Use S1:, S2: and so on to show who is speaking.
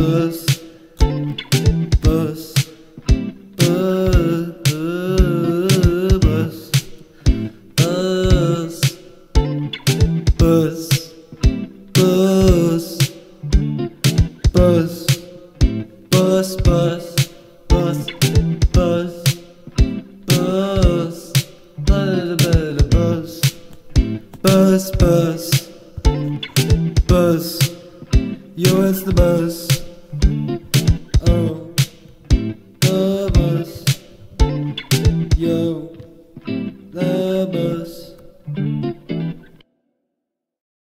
S1: bus, bus, bus, bus, bus, bus, bus, bus, bus, bus, bus, bus, bus, yo, it's the bus. Thank you.